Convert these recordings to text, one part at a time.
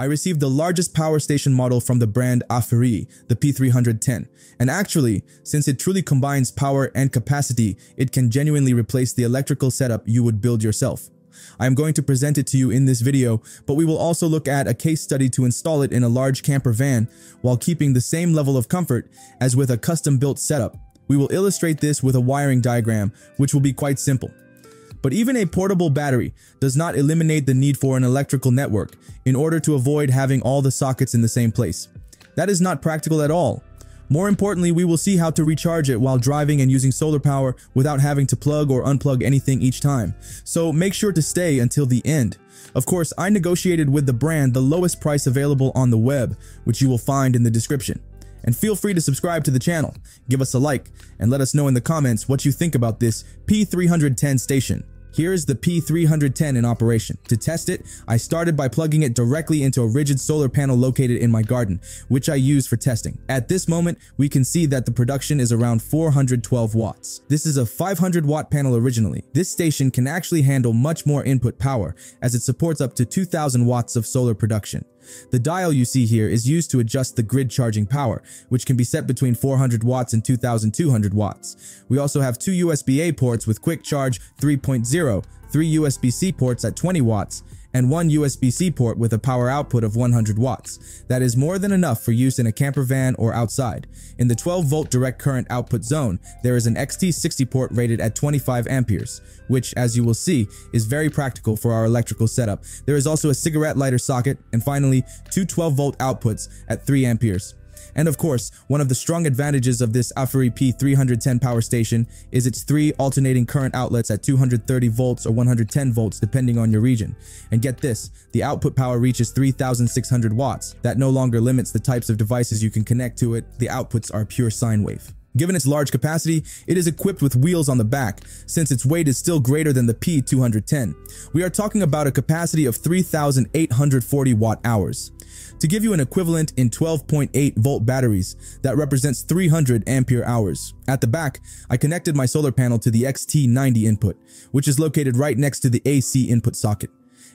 I received the largest power station model from the brand Aferiy, the P310. And actually, since it truly combines power and capacity, it can genuinely replace the electrical setup you would build yourself. I am going to present it to you in this video, but we will also look at a case study to install it in a large camper van while keeping the same level of comfort as with a custom-built setup. We will illustrate this with a wiring diagram, which will be quite simple. But even a portable battery does not eliminate the need for an electrical network in order to avoid having all the sockets in the same place. That is not practical at all. More importantly, we will see how to recharge it while driving and using solar power without having to plug or unplug anything each time. So make sure to stay until the end. Of course, I negotiated with the brand the lowest price available on the web, which you will find in the description. And feel free to subscribe to the channel, give us a like, and let us know in the comments what you think about this P310 station. Here is the P310 in operation. To test it, I started by plugging it directly into a rigid solar panel located in my garden, which I use for testing. At this moment, we can see that the production is around 412 watts. This is a 500 watt panel originally. This station can actually handle much more input power, as it supports up to 2000 watts of solar production. The dial you see here is used to adjust the grid charging power, which can be set between 400 watts and 2200 watts. We also have two USB-A ports with quick charge 3.0, three USB-C ports at 20 watts, and one USB-C port with a power output of 100 watts. That is more than enough for use in a camper van or outside. In the 12 volt direct current output zone, there is an XT60 port rated at 25 amperes, which as you will see is very practical for our electrical setup. There is also a cigarette lighter socket and finally two 12 volt outputs at 3 amperes. And of course, one of the strong advantages of this Aferiy P310 power station is its three alternating current outlets at 230 volts or 110 volts depending on your region. And get this, the output power reaches 3600 watts. That no longer limits the types of devices you can connect to it, the outputs are pure sine wave. Given its large capacity, it is equipped with wheels on the back, since its weight is still greater than the P210. We are talking about a capacity of 3,840 watt hours. To give you an equivalent in 12.8 volt batteries, that represents 300 ampere hours. At the back, I connected my solar panel to the XT90 input, which is located right next to the AC input socket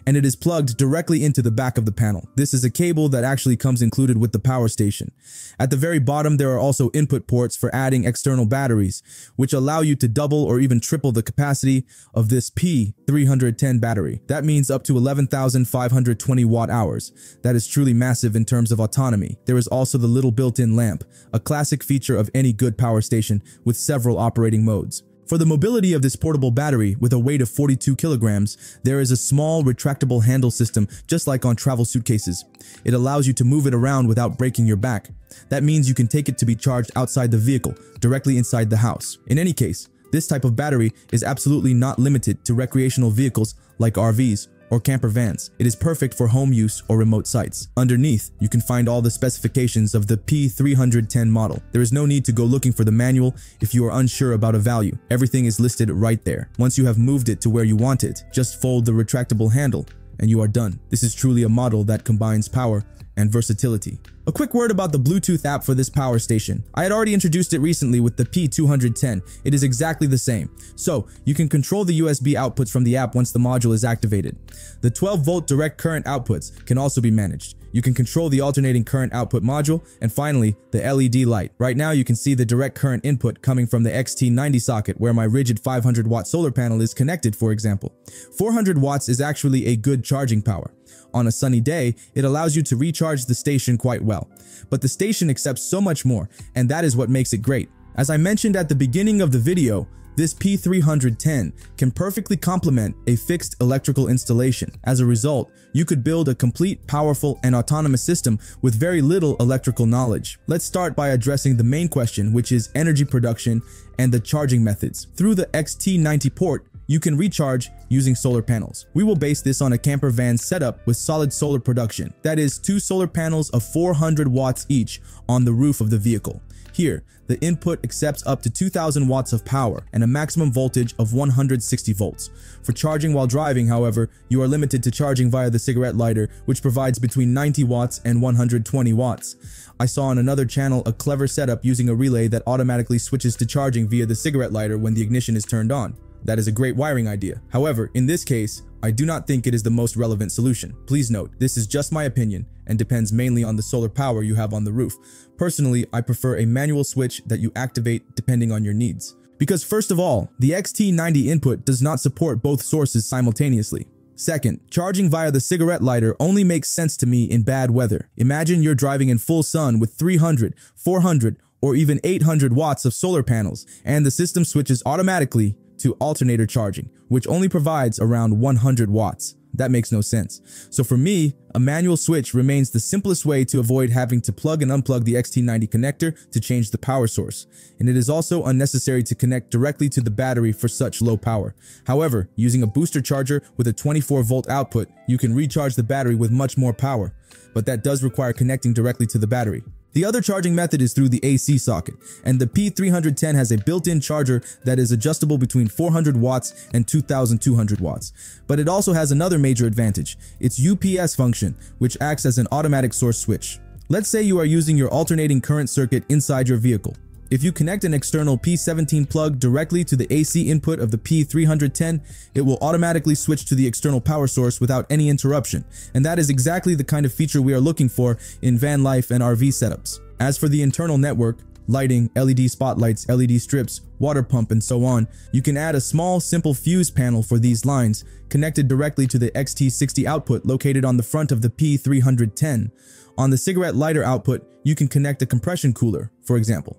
and it is plugged directly into the back of the panel. This is a cable that actually comes included with the power station. At the very bottom, there are also input ports for adding external batteries, which allow you to double or even triple the capacity of this P310 battery. That means up to 11,520 watt hours. That is truly massive in terms of autonomy. There is also the little built-in lamp, a classic feature of any good power station with several operating modes. For the mobility of this portable battery with a weight of 42 kilograms, there is a small retractable handle system just like on travel suitcases. It allows you to move it around without breaking your back. That means you can take it to be charged outside the vehicle, directly inside the house. In any case, this type of battery is absolutely not limited to recreational vehicles like RVs or camper vans. It is perfect for home use or remote sites. Underneath, you can find all the specifications of the P310 model. There is no need to go looking for the manual if you are unsure about a value. Everything is listed right there. Once you have moved it to where you want it, just fold the retractable handle and you are done. This is truly a model that combines power and versatility. A quick word about the Bluetooth app for this power station. I had already introduced it recently with the P210. It is exactly the same. So, you can control the USB outputs from the app once the module is activated. The 12 volt direct current outputs can also be managed. You can control the alternating current output module, and finally, the LED light. Right now, you can see the direct current input coming from the XT90 socket where my rigid 500 watt solar panel is connected, for example. 400 watts is actually a good charging power. On a sunny day, it allows you to recharge the station quite well. But the station accepts so much more, and that is what makes it great. As I mentioned at the beginning of the video, this P310 can perfectly complement a fixed electrical installation. As a result, you could build a complete, powerful, and autonomous system with very little electrical knowledge. Let's start by addressing the main question, which is energy production and the charging methods. Through the XT90 port, you can recharge using solar panels. We will base this on a camper van setup with solid solar production. That is two solar panels of 400 watts each on the roof of the vehicle. Here, the input accepts up to 2000 watts of power and a maximum voltage of 160 volts. For charging while driving, however, you are limited to charging via the cigarette lighter, which provides between 90 watts and 120 watts. I saw on another channel a clever setup using a relay that automatically switches to charging via the cigarette lighter when the ignition is turned on. That is a great wiring idea. However, in this case, I do not think it is the most relevant solution. Please note, this is just my opinion and depends mainly on the solar power you have on the roof. Personally, I prefer a manual switch that you activate depending on your needs. Because first of all, the XT90 input does not support both sources simultaneously. Second, charging via the cigarette lighter only makes sense to me in bad weather. Imagine you're driving in full sun with 300, 400, or even 800 watts of solar panels, and the system switches automatically to alternator charging, which only provides around 100 watts. That makes no sense. So for me, a manual switch remains the simplest way to avoid having to plug and unplug the XT90 connector to change the power source, and it is also unnecessary to connect directly to the battery for such low power. However, using a booster charger with a 24 volt output, you can recharge the battery with much more power, but that does require connecting directly to the battery. The other charging method is through the AC socket, and the P310 has a built-in charger that is adjustable between 400 watts and 2200 watts. But it also has another major advantage, its UPS function, which acts as an automatic source switch. Let's say you are using your alternating current circuit inside your vehicle. If you connect an external P17 plug directly to the AC input of the P310, it will automatically switch to the external power source without any interruption, and that is exactly the kind of feature we are looking for in van life and RV setups. As for the internal network, lighting, LED spotlights, LED strips, water pump, and so on, you can add a small, simple fuse panel for these lines, connected directly to the XT60 output located on the front of the P310. On the cigarette lighter output, you can connect a compression cooler, for example.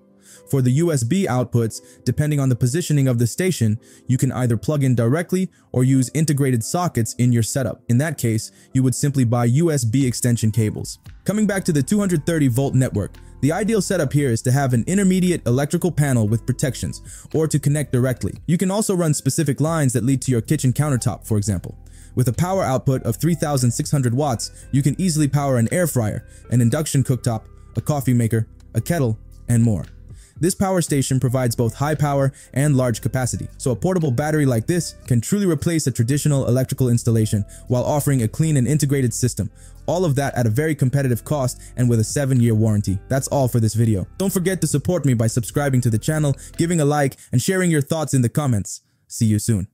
For the USB outputs, depending on the positioning of the station, you can either plug in directly or use integrated sockets in your setup. In that case, you would simply buy USB extension cables. Coming back to the 230 volt network, the ideal setup here is to have an intermediate electrical panel with protections, or to connect directly. You can also run specific lines that lead to your kitchen countertop, for example. With a power output of 3600 watts, you can easily power an air fryer, an induction cooktop, a coffee maker, a kettle, and more. This power station provides both high power and large capacity, so a portable battery like this can truly replace a traditional electrical installation while offering a clean and integrated system. All of that at a very competitive cost and with a 7-year warranty. That's all for this video. Don't forget to support me by subscribing to the channel, giving a like, and sharing your thoughts in the comments. See you soon.